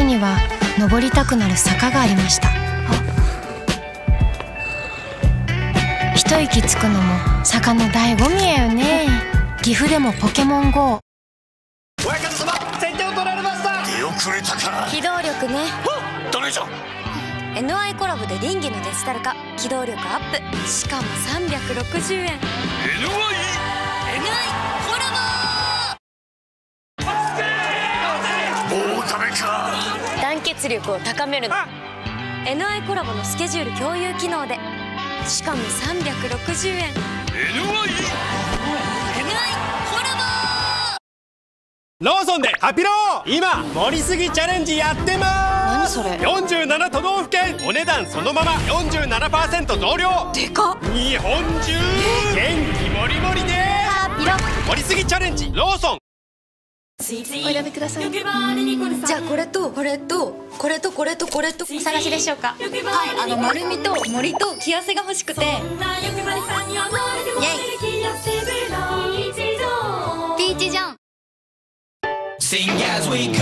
町には登りたくなる坂がありました。一息つくのも坂の醍醐味やよね。岐阜でもポケモン GO 親方様先手を取られました。出遅れたか機動力ね。ダメじゃ。ん NI コラボで倫理のデジタル化。機動力アップ。しかも360円。NI コ力を高めるの。NI コラボのスケジュール共有機能で。しかも360円。NI コラローソンでハピロー。今盛りすぎチャレンジやってまボ何それ？47都道府県。お値段そのまま47%増量。でかっ。日本中。元気もりもりで。ハピロ盛りすぎチャレンジ。ローソンお選びください。じゃあこれとこれとこれとこれとこれとお探しでしょうかはいあの丸みと森と気汗が欲しくてイェイピーチジャン Sing as we go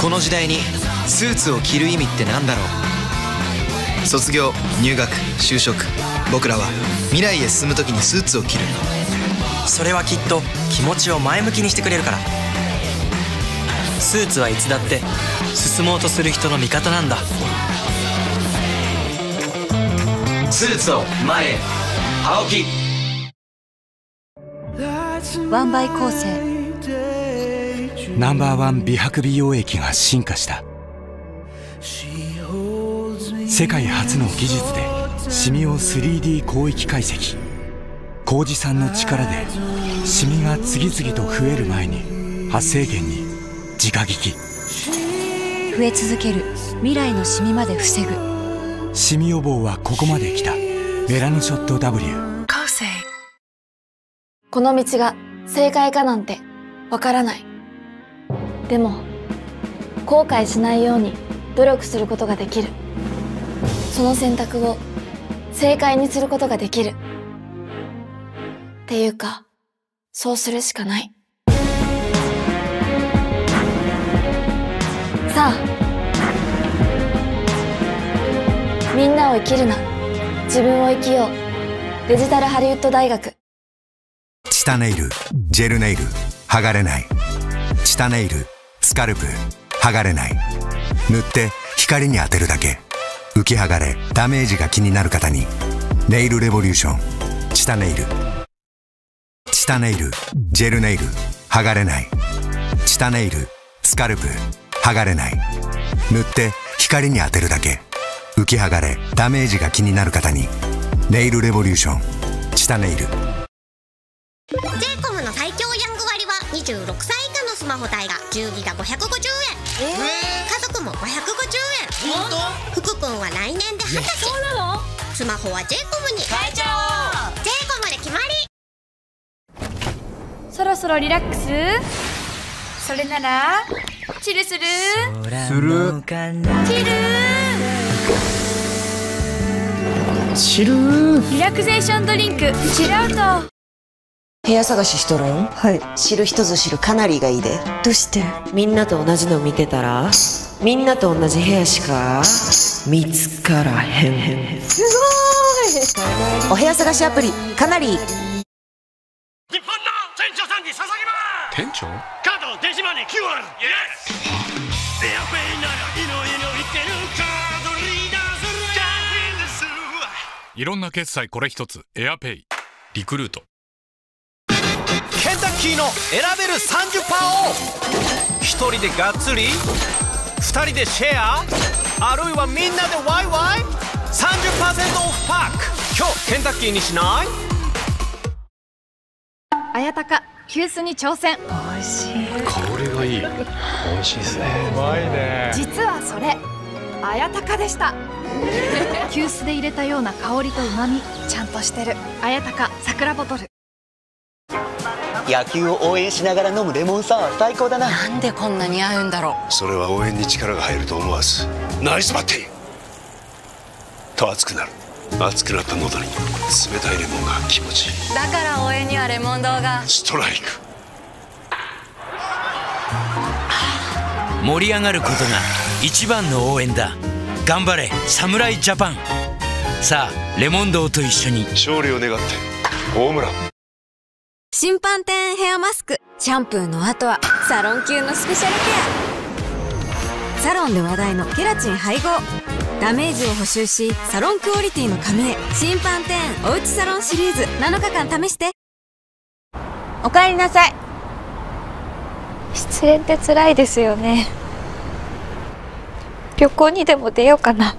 この時代にスーツを着る意味ってなんだろう卒業入学就職僕らは未来へ進む時にスーツを着るそれはきっと気持ちを前向きにしてくれるから。スーツはいつだって進もうとする人の味方なんだ。スーツを前へ青木。ワンバイ構成ナンバーワン美白美容液が進化した。世界初の技術でシミを 3D 広域解析麹さんの力でシミが次々と増える前に発生源に直撃増え続ける未来のシミまで防ぐ。シミ予防はここまで来た。メラノショット W この道が正解かなんてわからない。でも後悔しないように努力することができる。その選択を正解にすることができるていうかそうするしかない。さあみんなを生きるな。自分を生きよう。デジタルハリウッド大学。チタネイルジェルネイル剥がれない。チタネイルスカルプ剥がれない。塗って光に当てるだけ。浮き剥がれダメージが気になる方に。ネイルレボリューション。チタネイル。チタネイルジェルネイル剥がれない。チタネイルスカルプ剥がれない。塗って光に当てるだけ。浮き剥がれダメージが気になる方に。ネイルレボリューションチタネイル。j イコムの最強ヤング割は26歳以下のスマホ代が10ギガ550円、家族も550円。本当？福君は来年で20歳。そうなの？スマホは j イコムに。変えちゃおうそろそろリラックスそれならチルするするチル知るリラクゼーションドリンクチルアウト部屋探ししとるんはい知る人ぞ知るかなりがいいでどうしてみんなと同じの見てたらみんなと同じ部屋しか見つからへんすごいお部屋探しアプリかなりに捧げます店長？カード電子マネー QR イエスエアペイならいろいろいけるカードリーダーするキャンピングするいろんな決済これ一つ。エアペイ。リクルート。ケンタッキーの選べる30%オフ一人でがっつり。二人でシェア。あるいはみんなでワイワイ。30%オフパック。今日ケンタッキーにしない？あやたか急須に挑戦。美味しい。香りがいい美味しいですね。うまいね。実はそれあやたかでした。急須で入れたような香りと旨味ちゃんとしてる。あやたか桜ボトル。野球を応援しながら飲むレモンサワー最高だな。なんでこんなに合うんだろそれは応援に力が入ると思わずナイスバッティングと熱くなる熱くなった喉に冷たいレモンが気持ちいい。だから応援にはレモン堂が。ストライク。盛り上がることが一番の応援だ。頑張れ侍ジャパン。さあレモンドと一緒に。勝利を願って大村新パテンヘアマスク。シャンプーの後はサロン級のスペシャルケア。サロンで話題のケラチン配合ダメージを補修しサロンクオリティの髪へ新パンテンおうちサロンシリーズ。7日間試して。おかえりなさい。失恋って辛いですよね。旅行にでも出ようかな。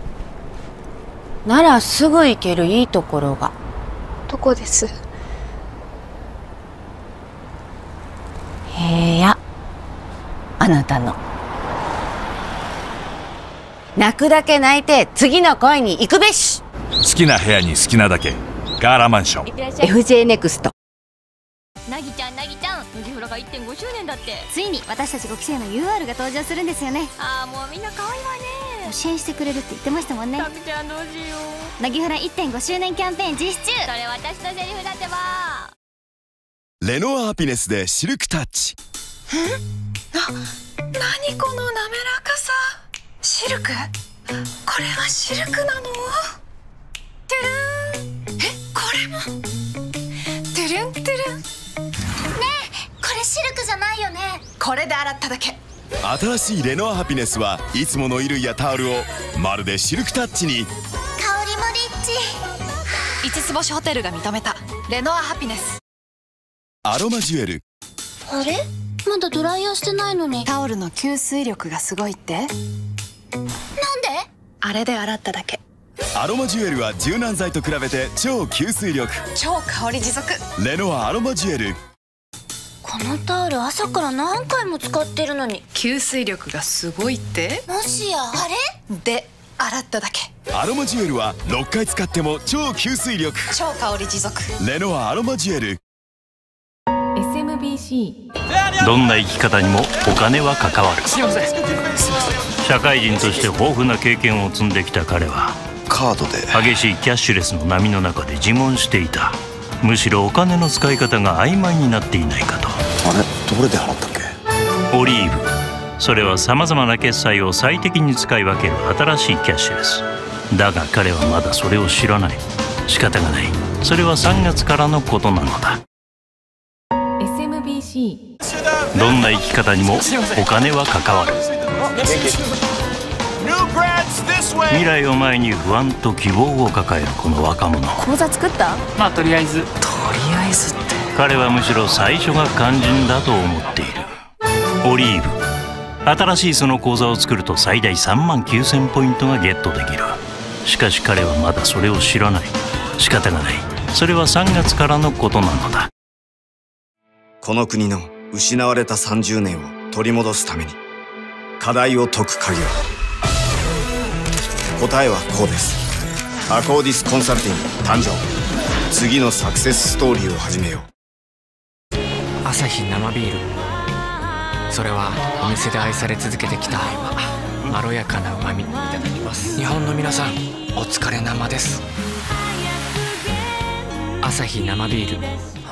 ならすぐ行けるいいところが。どこです？部屋。あなたの泣くだけ泣いて次の恋に行くべし。好きな部屋に好きなだけ。ガーラマンション。FJ ネクスト。なぎちゃんなぎちゃん。麦フラが1.5周年だって。ついに私たち5期生の UR が登場するんですよね。ああもうみんな可愛いわね。支援してくれるって言ってましたもんね。たくちゃんどうしよう。なぎフラ1.5周年キャンペーン実施中。それ私のセリフだってば。レノアハピネスでシルクタッチ。な何この滑らかさシルク？これはシルクなの？トゥルン。えこれも？トゥルントゥルン。ねえこれシルクじゃないよね。これで洗っただけ。新しいレノアハピネスはいつもの衣類やタオルをまるでシルクタッチに。香りもリッチ。五つ星ホテルが認めた。レノアハピネス。アロマジュエル。あれ？まだドライヤーしてないのに。タオルの吸水力がすごいって？なんで？あれで洗っただけ。アロマジュエルは柔軟剤と比べて超吸水力。超香り持続。レノアアロマジュエル。このタオル朝から何回も使ってるのに。吸水力がすごいって？もしやあれ？で洗っただけ。アロマジュエルは6回使っても超吸水力。超香り持続。レノアアロマジュエルどんな生き方にもお金は関わる。社会人として豊富な経験を積んできた彼はカードで。激しいキャッシュレスの波の中で自問していた。むしろお金の使い方が曖昧になっていないかと。あれ？どれで払ったっけ？オリーブ。それはさまざまな決済を最適に使い分ける新しいキャッシュレス。だが彼はまだそれを知らない。仕方がない。それは3月からのことなのだ SMBC どんな生き方にもお金は関わる。未来を前に不安と希望を抱えるこの若者。講座作った？まあとりあえず。とりあえずって。彼はむしろ最初が肝心だと思っている。オリーブ。新しいその講座を作ると最大3万9000ポイントがゲットできる。しかし彼はまだそれを知らない。仕方がない。それは3月からのことなのだこの国の失われた30年を取り戻すために課題を解く鍵は答えはこうです。アコーディスコンサルティング誕生。次のサクセスストーリーを始めよう。アサヒ生ビール。それはお店で愛され続けてきたまろやかな旨味いただきます。日本の皆さんお疲れ生です。アサヒ生ビール。